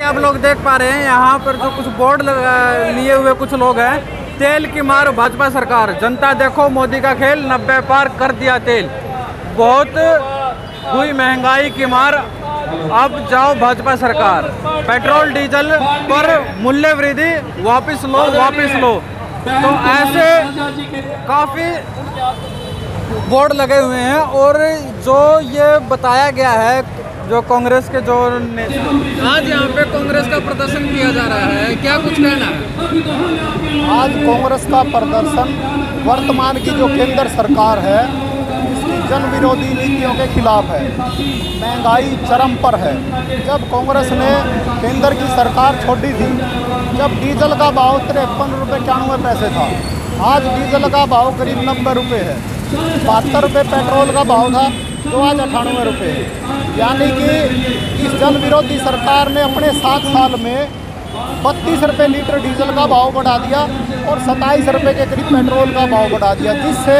आप लोग देख पा रहे हैं, यहाँ पर जो कुछ बोर्ड लिए हुए कुछ लोग हैं, तेल की मार भाजपा सरकार। जनता देखो, मोदी का खेल, नब्बे पार कर दिया तेल। बहुत हुई महँगाई की मार। अब जाओ भाजपा सरकार। पेट्रोल, डीजल पर मूल्य वृद्धि, वापस लो वापस लो। तो ऐसे काफ़ी बोर्ड लगे हुए हैं और जो ये बताया गया है जो कांग्रेस के जो आज यहाँ पे कांग्रेस का प्रदर्शन किया जा रहा है। क्या कुछ कहना है? आज कांग्रेस का प्रदर्शन वर्तमान की जो केंद्र सरकार है इसकी जन विरोधी नीतियों के खिलाफ है। महँगाई चरम पर है। जब कांग्रेस ने केंद्र की सरकार छोड़ी थी जब डीजल का भाव तिरपन रुपये इक्यानवे पैसे था आज डीजल का भाव करीब नब्बे रुपये है। बहत्तर रुपये पेट्रोल का भाव था जो आज अठानवे रुपये है। यानी कि इस जन विरोधी सरकार ने अपने सात साल में बत्तीस रुपये लीटर डीजल का भाव बढ़ा दिया और सत्ताईस रुपये के करीब पेट्रोल का भाव बढ़ा दिया, जिससे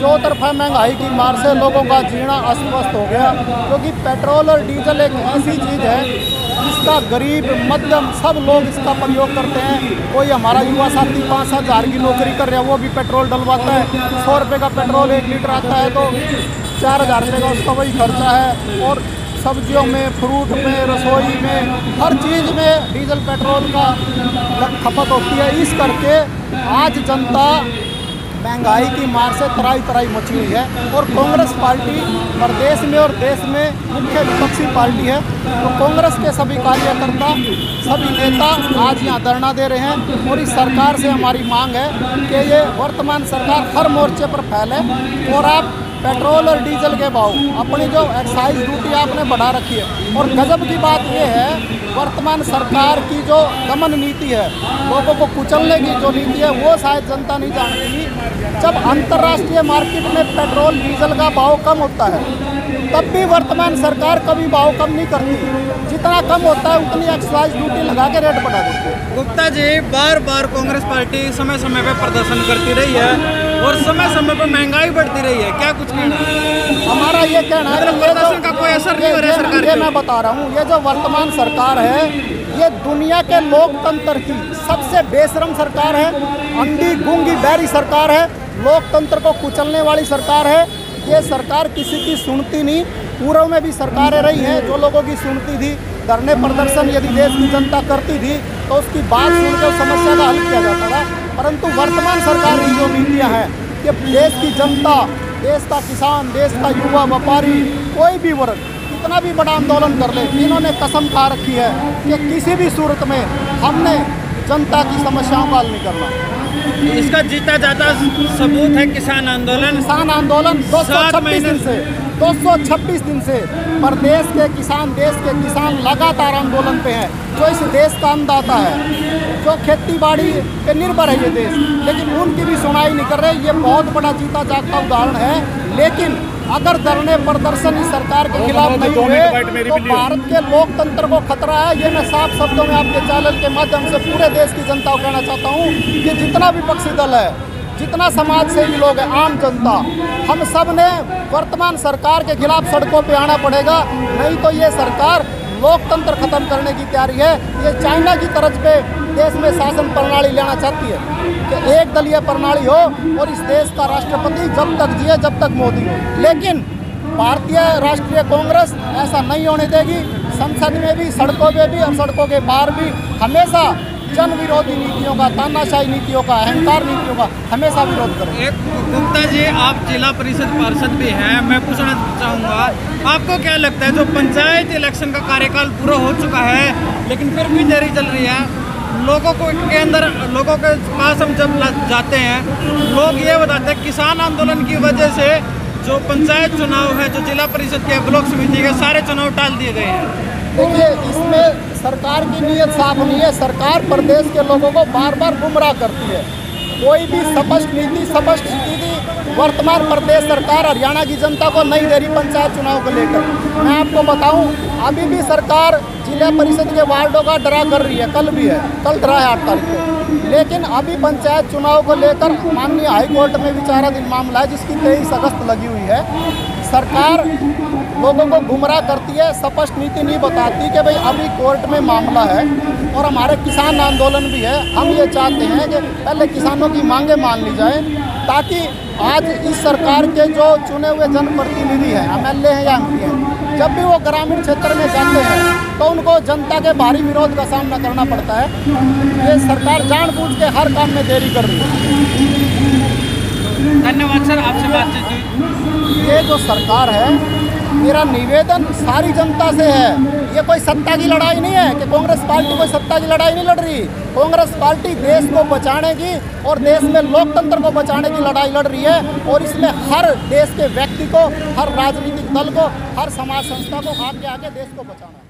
चौतरफा महँगाई की मार से लोगों का जीना अस्त व्यस्त हो गया। क्योंकि पेट्रोल और डीजल एक ऐसी चीज़ है जिसका गरीब, मध्यम सब लोग इसका प्रयोग करते हैं। कोई हमारा युवा साथी पाँच हज़ार की नौकरी कर रहा है, वो भी पेट्रोल डलवाता है। सौ रुपये का पेट्रोल एक लीटर आता है तो चार हज़ार रुपये का उसका वही खर्चा है। और सब्जियों में, फ्रूट में, रसोई में, हर चीज़ में डीजल, पेट्रोल का खपत होती है। इस करके आज जनता महँगाई की मार से तराई तराई मची हुई है। और कांग्रेस पार्टी प्रदेश में और देश में मुख्य विपक्षी पार्टी है। तो कांग्रेस के सभी कार्यकर्ता, सभी नेता आज यहाँ धरना दे रहे हैं। और इस सरकार से हमारी मांग है कि ये वर्तमान सरकार हर मोर्चे पर फैले। और आप पेट्रोल और डीजल के भाव। अपनी जो एक्साइज ड्यूटी आपने बढ़ा रखी है। और गजब की बात यह है, वर्तमान सरकार की जो दमन नीति है, लोगों को कुचलने की जो नीति है, वो शायद जनता नहीं जानती जब अंतर्राष्ट्रीय मार्केट में पेट्रोल, डीजल का भाव कम होता है, तब भी वर्तमान सरकार कभी भाव कम नहीं करती। जितना कम होता है, उतनी एक्साइज ड्यूटी लगा के रेट बढ़ा देती है। गुप्ता जी बार बार कांग्रेस पार्टी समय समय पर प्रदर्शन करती रही है। और समय समय पर महँगाई बढ़ती रही है क्या कुछ कहना है? हमारा ये कहना है मतलब प्रदर्शन का कोई असर नहीं हो रहा है सरकार ये मैं बता रहा हूँ ये जो वर्तमान सरकार है ये दुनिया के लोकतंत्र की सबसे बेशरम सरकार है अंधी गूँगी बैरी सरकार है लोकतंत्र को कुचलने वाली सरकार है। ये सरकार किसी की सुनती नहीं पूर्व में भी सरकारें रही हैं जो लोगों की सुनती थी धरने प्रदर्शन यदि देश की जनता करती थी तो उसकी बात सुनकर समस्या का हल किया जाता था परंतु वर्तमान सरकार की जो नीतियाँ हैं कि देश की जनता देश का किसान देश का युवा व्यापारी कोई भी वर्ग कितना भी बड़ा आंदोलन कर ले इन्होंने कसम खा रखी है कि किसी भी सूरत में हमने जनता की समस्याओं का हल नहीं करना। इसका जीता जाता सबूत है किसान आंदोलन। किसान आंदोलन दो सौ छब्बीस महीने दिन से। दो सौ छब्बीस दिन से प्रदेश के किसान देश के किसान लगातार आंदोलन पे हैं जो इस देश का अन्नदाता है जो खेती बाड़ी पे निर्भर है ये देश। लेकिन उनकी भी सुनाई नहीं कर रहे ये बहुत बड़ा जीता जागता उदाहरण है। लेकिन अगर धरने प्रदर्शन इस सरकार के खिलाफ नहीं हुए तो भारत के लोकतंत्र को खतरा है। ये मैं साफ़ शब्दों में आपके चैनल के माध्यम से पूरे देश की जनता को कहना चाहता हूँ कि जितना विपक्षी दल है जितना समाज सेवी लोग हैं, आम जनता, हम सबने वर्तमान सरकार के खिलाफ सड़कों पे आना पड़ेगा। नहीं तो ये सरकार लोकतंत्र खत्म करने की तैयारी है। ये चाइना की तर्ज पे देश में शासन प्रणाली लेना चाहती है कि एक दलीय प्रणाली हो और इस देश का राष्ट्रपति जब तक जिए, जब तक मोदी हो। लेकिन भारतीय राष्ट्रीय कांग्रेस ऐसा नहीं होने देगी। संसद में भी, सड़कों पे भी और सड़कों के बाहर भी हमेशा जन विरोधी नीतियों का तानाशाही नीतियों का अहंकार नीतियों का हमेशा विरोध करेंगे एक गुप्ता जी आप जिला परिषद पार्षद भी हैं मैं पूछना चाहूँगा आपको क्या लगता है जो पंचायत इलेक्शन का कार्यकाल पूरा हो चुका है लेकिन फिर भी देरी चल रही है? लोगों को के अंदर लोगों के पास हम जब जाते हैं लोग ये बताते हैं किसान आंदोलन की वजह से जो पंचायत चुनाव है जो जिला परिषद के ब्लॉक समिति के सारे चुनाव टाल दिए गए हैं। देखिए सरकार की नीयत साफ़ नहीं है। सरकार प्रदेश के लोगों को बार बार गुमराह करती है। कोई भी स्पष्ट नीति स्पष्ट स्थिति वर्तमान प्रदेश सरकार हरियाणा की जनता को नहीं दे रही पंचायत चुनाव को लेकर। मैं आपको बताऊँ, अभी भी सरकार जिला परिषद के वार्डों का डरा कर रही है। कल भी है। कल डरा है आठ तारीख को। लेकिन अभी पंचायत चुनाव को लेकर माननीय हाईकोर्ट में विचाराधीन मामला है, जिसकी तेईस अगस्त लगी हुई है। सरकार लोगों को गुमराह करती है, स्पष्ट नीति नहीं बताती कि भाई अभी कोर्ट में मामला है और हमारे किसान आंदोलन भी है। हम ये चाहते हैं कि पहले किसानों की मांगे मान ली जाए ताकि आज इस सरकार के जो चुने हुए जनप्रतिनिधि हैं एम एल हैं या एम हैं, जब भी वो ग्रामीण क्षेत्र में जाते हैं तो उनको जनता के भारी विरोध का सामना करना पड़ता है। ये सरकार जानबूझ के हर काम में देरी कर रही है। धन्यवाद सर, आपसे बातचीत हुई। ये जो सरकार है, मेरा निवेदन सारी जनता से है। ये कोई सत्ता की लड़ाई नहीं है कि कांग्रेस पार्टी कोई सत्ता की लड़ाई नहीं लड़ रही। कांग्रेस पार्टी देश को बचाने की और देश में लोकतंत्र को बचाने की लड़ाई लड़ रही है और इसमें हर देश के व्यक्ति को, हर राजनीतिक दल को, हर समाज संस्था को आगे आके देश को बचाना